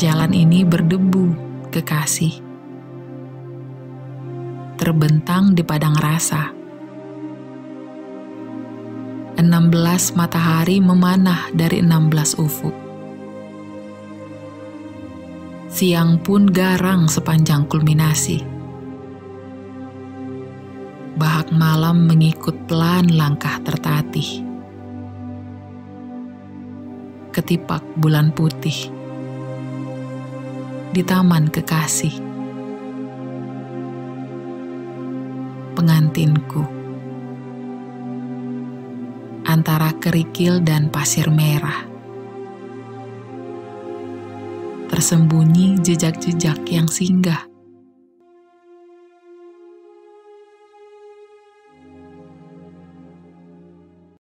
Jalan ini berdebu, kekasih. Terbentang di padang rasa. 16 matahari memanah dari 16 ufuk. Siang pun garang sepanjang kulminasi. Bahak malam mengikut pelan langkah tertatih. Ketipak bulan putih di taman kekasih. Pengantinku antara kerikil dan pasir merah. Tersembunyi jejak-jejak yang singgah.